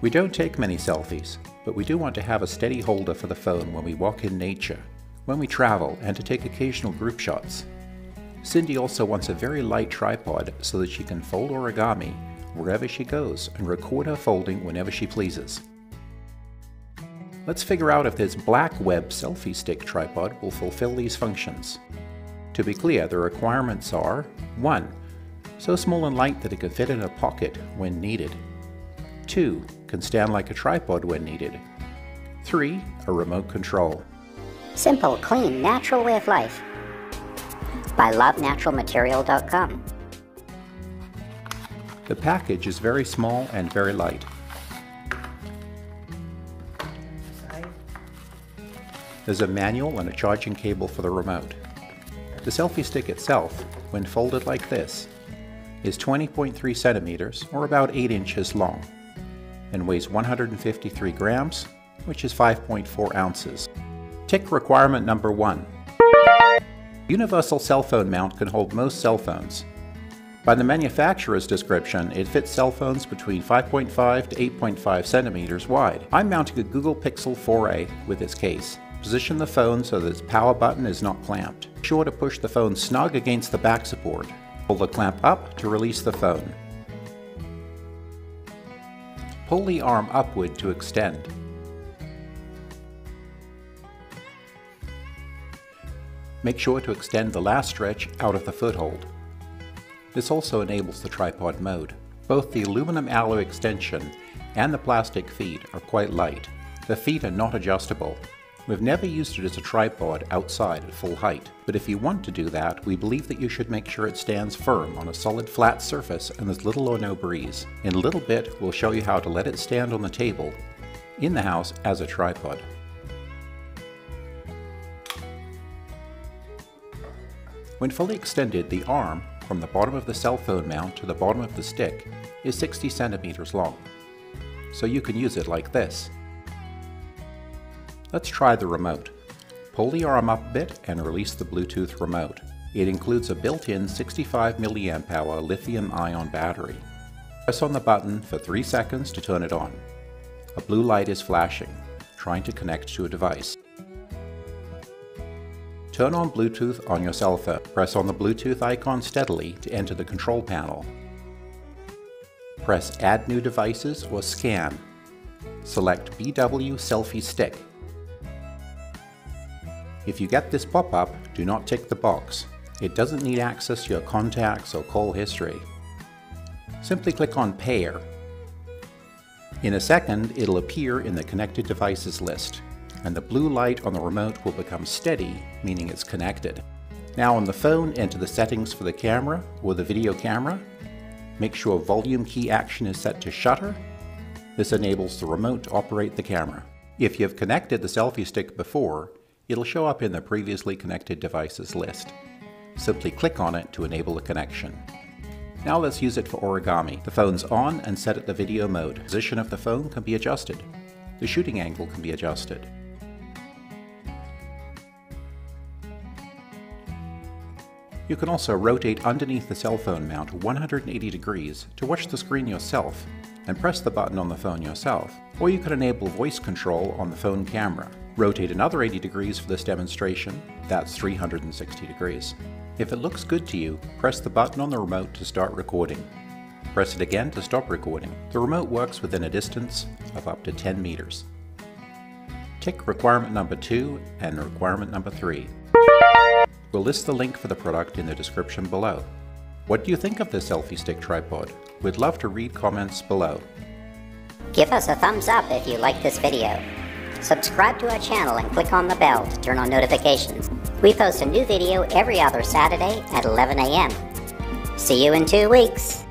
We don't take many selfies, but we do want to have a steady holder for the phone when we walk in nature, when we travel, and to take occasional group shots. Cindy also wants a very light tripod so that she can fold origami wherever she goes and record her folding whenever she pleases. Let's figure out if this Blackweb selfie stick tripod will fulfill these functions. To be clear, the requirements are 1. So small and light that it can fit in a pocket when needed. 2. Can stand like a tripod when needed. 3. A remote control. Simple, clean, natural way of life. By lovenaturalmaterial.com. The package is very small and very light. There's a manual and a charging cable for the remote. The selfie stick itself, when folded like this, is 20.3 centimeters or about 8 inches long and weighs 153 grams, which is 5.4 ounces. Tick requirement number 1. Universal cell phone mount can hold most cell phones. By the manufacturer's description, it fits cell phones between 5.5 to 8.5 centimeters wide. I'm mounting a Google Pixel 4a with its case. Position the phone so that its power button is not clamped. Be sure to push the phone snug against the back support. Pull the clamp up to release the phone. Pull the arm upward to extend. Make sure to extend the last stretch out of the foothold. This also enables the tripod mode. Both the aluminum alloy extension and the plastic feet are quite light. The feet are not adjustable. We've never used it as a tripod outside at full height, but if you want to do that, we believe that you should make sure it stands firm on a solid flat surface and there's little or no breeze. In a little bit, we'll show you how to let it stand on the table in the house as a tripod. When fully extended, the arm, from the bottom of the cell phone mount to the bottom of the stick, is 60 centimeters long. So you can use it like this. Let's try the remote. Pull the arm up a bit and release the Bluetooth remote. It includes a built-in 65 mAh lithium-ion battery. Press on the button for 3 seconds to turn it on. A blue light is flashing, trying to connect to a device. Turn on Bluetooth on your cell phone. Press on the Bluetooth icon steadily to enter the control panel. Press Add New Devices or Scan. Select BW Selfie Stick. If you get this pop-up, do not tick the box. It doesn't need access to your contacts or call history. Simply click on Pair. In a second, it'll appear in the Connected Devices list and the blue light on the remote will become steady, meaning it's connected. Now on the phone, enter the settings for the camera or the video camera. Make sure volume key action is set to shutter. This enables the remote to operate the camera. If you've connected the selfie stick before, it'll show up in the previously connected devices list. Simply click on it to enable the connection. Now let's use it for origami. The phone's on and set at the video mode. Position of the phone can be adjusted. The shooting angle can be adjusted. You can also rotate underneath the cell phone mount 180 degrees to watch the screen yourself and press the button on the phone yourself. Or you can enable voice control on the phone camera. Rotate another 80 degrees for this demonstration, that's 360 degrees. If it looks good to you, press the button on the remote to start recording. Press it again to stop recording. The remote works within a distance of up to 10 meters. Tick requirement number 2 and requirement number 3. We'll list the link for the product in the description below. What do you think of the selfie stick tripod? We'd love to read comments below. Give us a thumbs up if you like this video. Subscribe to our channel and click on the bell to turn on notifications. We post a new video every other Saturday at 11 a.m. See you in two weeks.